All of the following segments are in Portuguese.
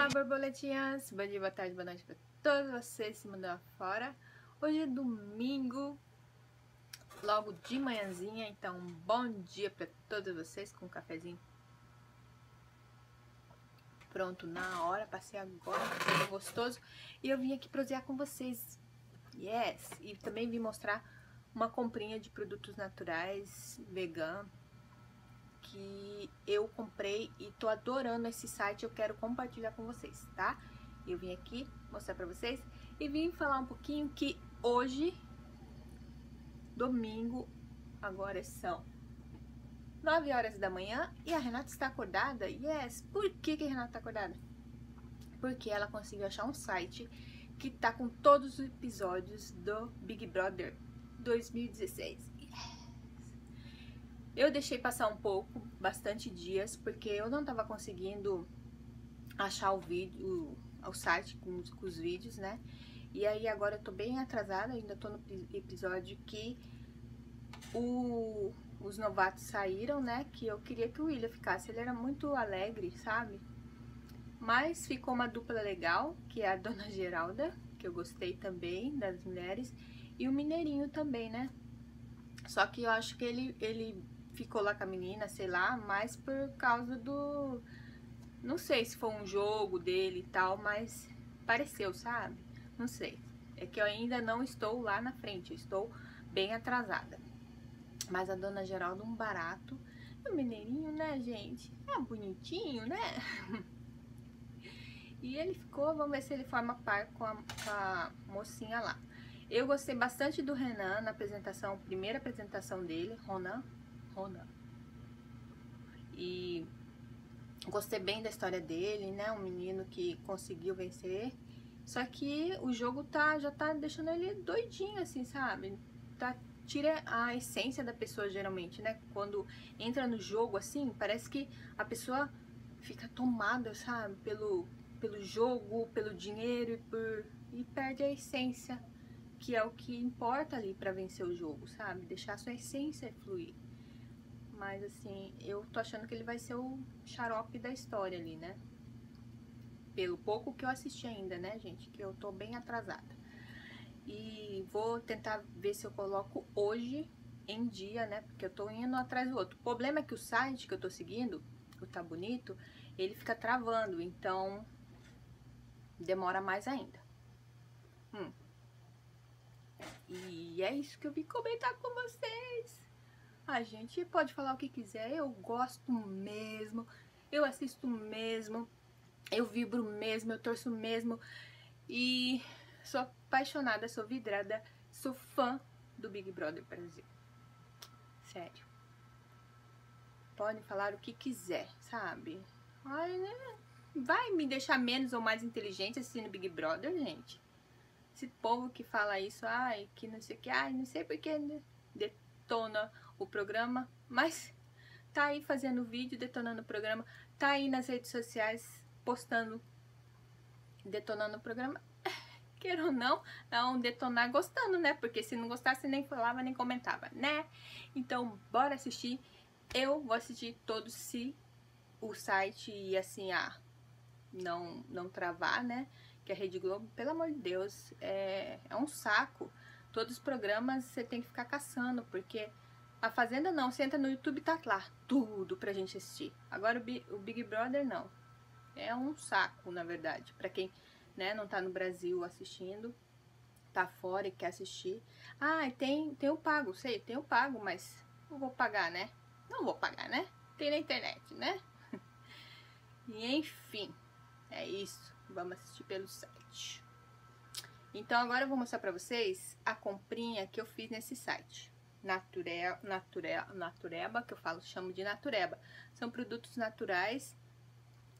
Olá, borboletinhas! Bom dia, boa tarde, boa noite para todos vocês se mandam fora. Hoje é domingo, logo de manhãzinha, então bom dia para todos vocês com um cafezinho pronto na hora. Passei agora, foi gostoso. E eu vim aqui prosear com vocês. Yes! E também vim mostrar uma comprinha de produtos naturais, vegan, que eu comprei e tô adorando esse site, eu quero compartilhar com vocês, tá? Eu vim aqui mostrar pra vocês e vim falar um pouquinho que hoje, domingo, agora são 9 horas da manhã e a Renata está acordada. Yes! Por que, que a Renata está acordada? Porque ela conseguiu achar um site que tá com todos os episódios do Big Brother 2016. Eu deixei passar um pouco, bastante dias, porque eu não tava conseguindo achar o vídeo, o, o site com, com, os vídeos, né? E aí agora eu tô bem atrasada, ainda tô no episódio que o, os novatos saíram, né? Que eu queria que o William ficasse, ele era muito alegre, sabe? Mas ficou uma dupla legal, que é a Dona Geralda, que eu gostei também, das mulheres, e o Mineirinho também, né? Só que eu acho que ele, ele ficou lá com a menina, sei lá, mais por causa do... Não sei se foi um jogo dele e tal, mas pareceu, sabe? Não sei. É que eu ainda não estou lá na frente, estou bem atrasada. Mas a Dona Geralda, um barato. O Mineirinho, né, gente? É bonitinho, né? e ele ficou, vamos ver se ele forma par com a, com a mocinha lá. Eu gostei bastante do Renan na apresentação, primeira apresentação dele, Ronan, E gostei bem da história dele, né? Um menino que conseguiu vencer. Só que o jogo tá, já tá deixando ele doidinho, assim, sabe? Tá, tira a essência da pessoa, geralmente, né? Quando entra no jogo, assim, parece que a pessoa fica tomada, sabe? Pelo, pelo jogo, pelo dinheiro e, por, e perde a essência, que é o que importa ali para vencer o jogo, sabe? Deixar a sua essência fluir. Mas assim, eu tô achando que ele vai ser o xarope da história ali, né? Pelo pouco que eu assisti ainda, né, gente? Que eu tô bem atrasada. E vou tentar ver se eu coloco hoje em dia, né? Porque eu tô indo atrás do outro. O problema é que o site que eu tô seguindo, o Tá Bonito, ele fica travando. Então, demora mais ainda. Hum. E é isso que eu vim comentar com vocês. A gente pode falar o que quiser, eu gosto mesmo, eu assisto mesmo, eu vibro mesmo, eu torço mesmo e sou apaixonada, sou vidrada, sou fã do Big Brother Brasil. Sério. Podem falar o que quiser, sabe? Ai, né? Vai me deixar menos ou mais inteligente assistindo Big Brother, gente? Esse povo que fala isso, ai, que não sei o que, ai, não sei porque né? detona o programa, mas tá aí fazendo vídeo, detonando o programa, tá aí nas redes sociais postando, detonando o programa. Queira ou não, é um detonar gostando, né? Porque se não gostasse, nem falava, nem comentava, né? Então, bora assistir. Eu vou assistir todos se o site e assim, ah, não, não travar, né? Que a Rede Globo, pelo amor de Deus, é, é um saco. Todos os programas você tem que ficar caçando, porque a Fazenda não, você entra no YouTube tá lá, tudo pra gente assistir. Agora o, Big Brother não. É um saco, na verdade, pra quem né, não tá no Brasil assistindo, tá fora e quer assistir. Ah, tem, tem o pago, sei, tem o pago, mas não vou pagar, né? Não vou pagar, né? Tem na internet, né? e enfim, é isso. Vamos assistir pelo site. Então agora eu vou mostrar pra vocês a comprinha que eu fiz nesse site. Nature, nature, natureba, que eu falo, chamo de natureba. São produtos naturais,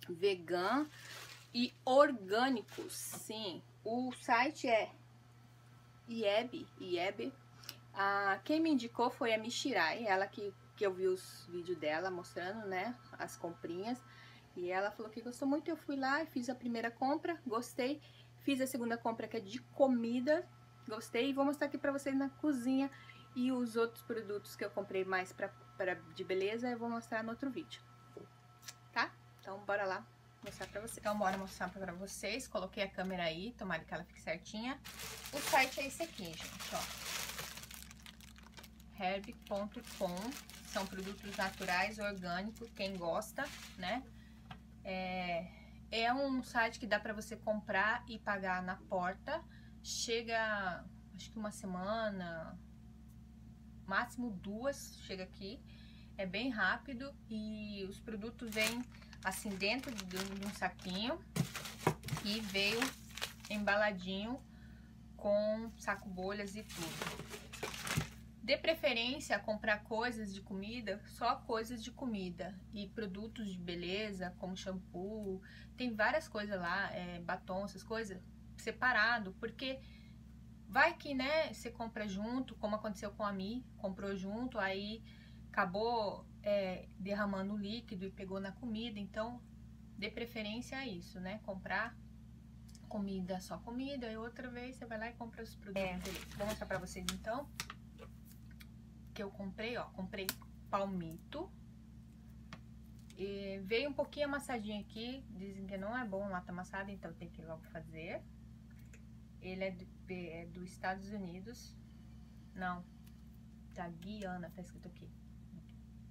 vegan e orgânicos. Sim, o site é IEB, IEB. Ah, quem me indicou foi a Michirai, ela que, que eu vi os vídeos dela mostrando, né, as comprinhas. E ela falou que gostou muito, eu fui lá e fiz a primeira compra, gostei. Fiz a segunda compra que é de comida, gostei. E vou mostrar aqui pra vocês na cozinha e os outros produtos que eu comprei mais pra, pra, de beleza eu vou mostrar no outro vídeo. Tá? Então bora lá mostrar pra vocês. Então, bora mostrar pra vocês. Coloquei a câmera aí, tomara que ela fique certinha. O site é esse aqui, gente, ó. herb.com São produtos naturais, orgânicos, quem gosta, né? É, é um site que dá pra você comprar e pagar na porta. Chega, acho que uma semana, máximo duas, chega aqui. É bem rápido e os produtos vêm assim dentro de um saquinho e veio embaladinho com saco bolhas e tudo. De preferência comprar coisas de comida, só coisas de comida e produtos de beleza, como shampoo, tem várias coisas lá, é, batom, essas coisas, separado, porque vai que, né, você compra junto, como aconteceu com a Mi, comprou junto, aí acabou é, derramando o líquido e pegou na comida, então de preferência é isso, né? Comprar comida, só comida, e outra vez você vai lá e compra os produtos. É. Vou mostrar pra vocês então que eu comprei, ó, comprei palmito. E veio um pouquinho amassadinho aqui, dizem que não é bom lata amassada, então tem que logo fazer. Ele é, do, é dos Estados Unidos, não, da Guiana, tá escrito aqui.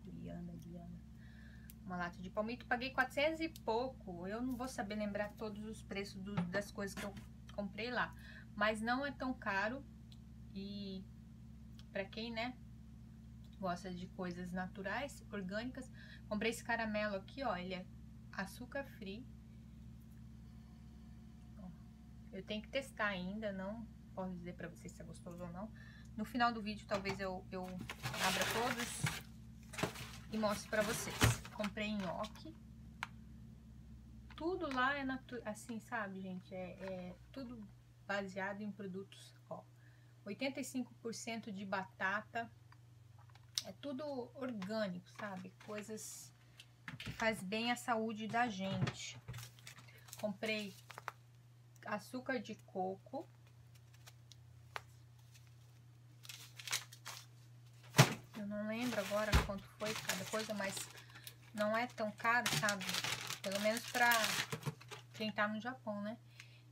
Guiana, Guiana. Uma lata de palmito, paguei 400 e pouco. Eu não vou saber lembrar todos os preços do, das coisas que eu comprei lá. Mas não é tão caro e pra quem, né, gosta de coisas naturais, orgânicas, comprei esse caramelo aqui, ó, ele é açúcar free. Eu tenho que testar ainda, não posso dizer pra vocês se é gostoso ou não. No final do vídeo, talvez eu, eu abra todos e mostro pra vocês. Comprei nhoque. Tudo lá é assim, sabe, gente? É, é tudo baseado em produtos, ó. 85% de batata. É tudo orgânico, sabe? Coisas que faz bem à saúde da gente. Comprei açúcar de coco. Eu não lembro agora quanto foi cada coisa, mas não é tão caro, sabe? Pelo menos pra quem tá no Japão, né?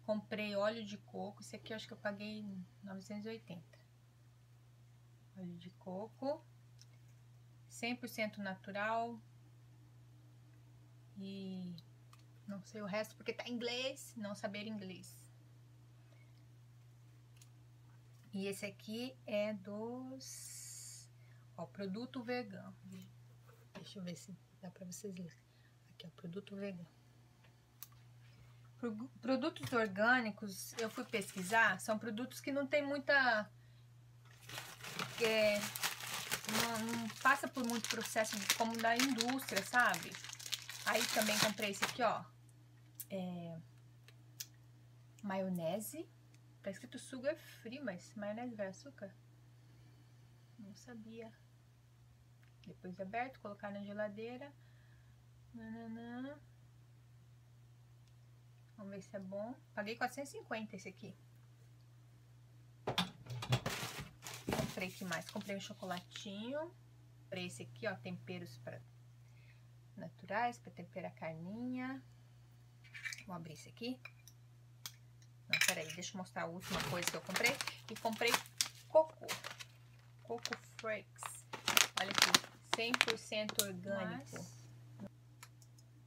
Comprei óleo de coco. Esse aqui eu acho que eu paguei 980. Óleo de coco. 100% natural. E não sei o resto porque tá em inglês, não saber inglês. E esse aqui é dos Ó, produto vegano. Deixa eu ver se dá pra vocês lerem. Aqui, ó, produto vegano. Produtos orgânicos, eu fui pesquisar, são produtos que não tem muita... É, não, não, passa por muito processo como da indústria, sabe? Aí também comprei esse aqui, ó. É, maionese. Tá escrito sugar free, mas maionese vai açúcar? Não sabia. Depois de aberto, colocar na geladeira. Nananã. Vamos ver se é bom. Paguei 450 esse aqui. Comprei que mais? Comprei um chocolatinho. Comprei esse aqui, ó, temperos para naturais, para temperar carninha. Vou abrir esse aqui. Não, peraí, deixa eu mostrar a última coisa que eu comprei. E comprei coco. Coco Flakes. Olha aqui. 100% orgânico. Mas...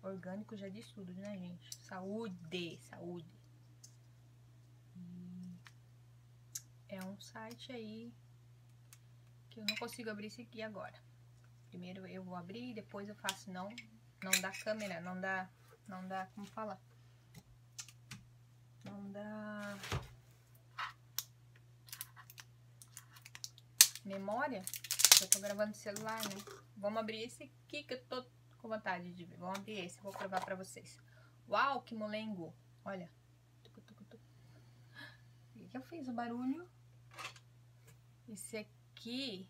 Orgânico já diz tudo, né, gente? Saúde, saúde. é um site aí que eu não consigo abrir esse aqui agora. Primeiro eu vou abrir, depois eu faço não, não dá câmera, não dá, não dá, como falar? Não dá memória eu tô gravando no celular, né? Vamos abrir esse aqui que eu tô com vontade de ver. Vamos abrir esse, vou provar pra vocês. Uau, que molengo. Olha. O que eu fiz o barulho? Esse aqui...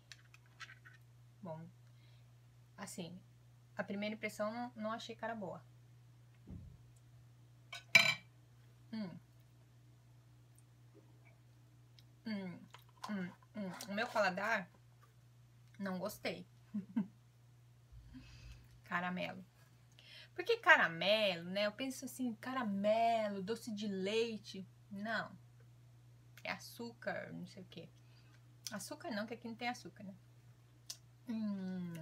Bom, assim, a primeira impressão não, não achei cara boa. Hum, hum, hum. O meu paladar não gostei. Caramelo. Porque caramelo, né? Eu penso assim, caramelo, doce de leite. Não. É açúcar, não sei o que. Açúcar não, que aqui não tem açúcar, né? Hum,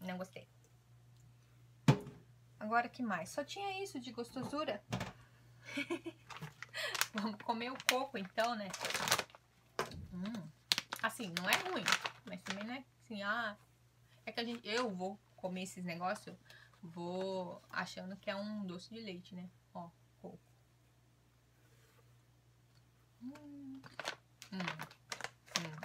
não gostei. Agora que mais? Só tinha isso de gostosura. Vamos comer o coco então, né? Hum, assim, não é ruim, mas também não é assim, ah, é que a gente, eu vou comer esses negócios, vou achando que é um doce de leite, né? Ó, coco. Hum, hum, hum.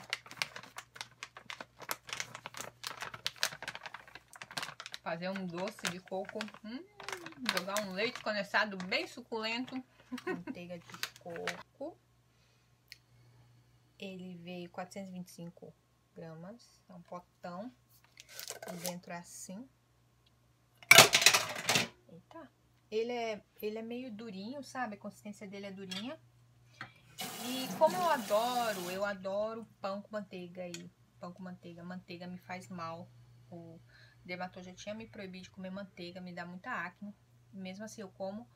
Fazer um doce de coco, hum, jogar um leite condensado bem suculento, manteiga de coco. Ele veio 425 gramas, é um potão. Dentro é assim. Eita. Ele é, ele é meio durinho, sabe? A consistência dele é durinha. E como eu adoro, eu adoro pão com manteiga aí. Pão com manteiga. Manteiga me faz mal. O dermator já tinha me proibido de comer manteiga, me dá muita acne. Mesmo assim eu como.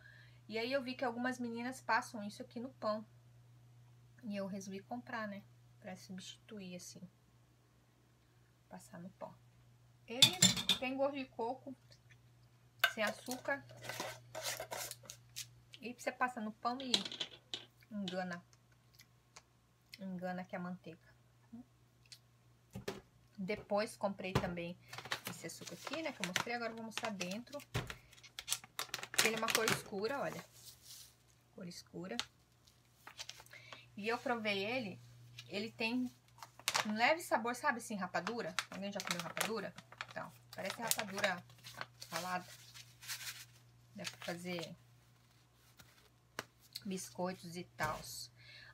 E aí eu vi que algumas meninas passam isso aqui no pão. E eu resolvi comprar, né? Pra substituir, assim. Passar no pão. Ele tem gosto de coco, sem açúcar. E você passa no pão e engana. Engana que é manteiga. Depois comprei também esse açúcar aqui, né? Que eu mostrei. Agora eu vou mostrar dentro. Ele é uma cor escura, olha. Cor escura. E eu provei ele. Ele tem um leve sabor, sabe assim, rapadura? Alguém já comeu rapadura? Então, parece rapadura salada. Dá pra fazer biscoitos e tal.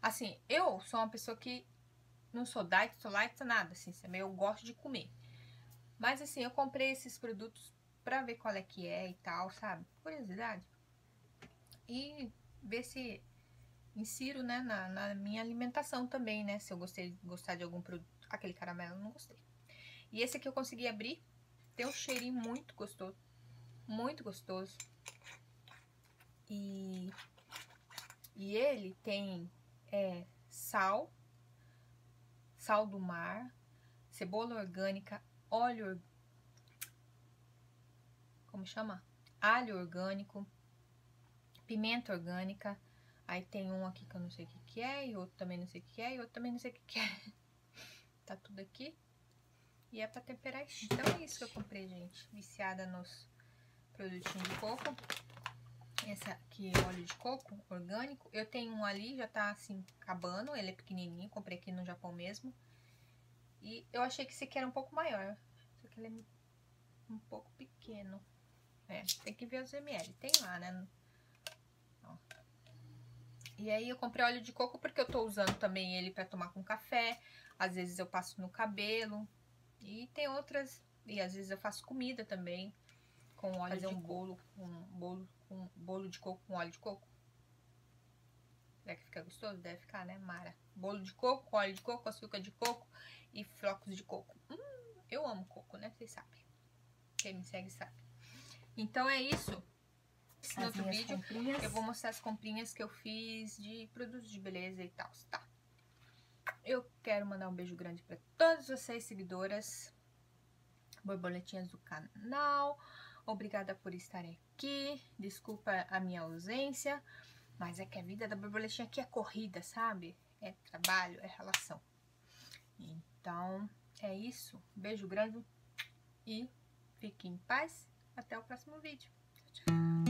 Assim, eu sou uma pessoa que não sou diet, sou light, nada, assim, eu gosto de comer. Mas assim, eu comprei esses produtos pra ver qual é que é e tal, sabe? Curiosidade. E ver se insiro, né, na, na, minha alimentação também, né? Se eu gostei, gostar de algum produto. Aquele caramelo eu não gostei. E esse aqui eu consegui abrir. Tem um cheirinho muito gostoso. Muito gostoso. E, e ele tem é, sal, sal do mar, cebola orgânica, óleo como chama? Alho orgânico, pimenta orgânica. Aí tem um aqui que eu não sei o que, que é, e outro também não sei o que é, e outro também não sei o que, que é. tá tudo aqui. E é pra temperar. Então é isso que eu comprei, gente. Viciada nos produtinhos de coco. Esse aqui é óleo de coco orgânico. Eu tenho um ali, já tá assim, acabando. Ele é pequenininho, comprei aqui no Japão mesmo. E eu achei que esse aqui era um pouco maior. Só que ele é um pouco pequeno. É, tem que ver os ml. Tem lá, né? E aí eu comprei óleo de coco porque eu tô usando também ele pra tomar com café. Às vezes eu passo no cabelo. E tem outras... E às vezes eu faço comida também. Com óleo Fazer de um bolo, um bolo, um bolo de coco com óleo de coco. Será que fica gostoso? Deve ficar, né, Mara? Bolo de coco, óleo de coco, açúcar de coco e flocos de coco. Hum, eu amo coco, né? Vocês sabem. Quem me segue sabe. Então é isso. No outro vídeo comprinhas. eu vou mostrar as comprinhas que eu fiz de produtos de beleza e tal, tá? Eu quero mandar um beijo grande para todas vocês, seguidoras, borboletinhas do canal. Obrigada por estarem aqui. Desculpa a minha ausência, mas é que a vida da borboletinha aqui é corrida, sabe? É trabalho, é relação. Então, é isso. Beijo grande e fique em paz. Até o próximo vídeo. Tchau.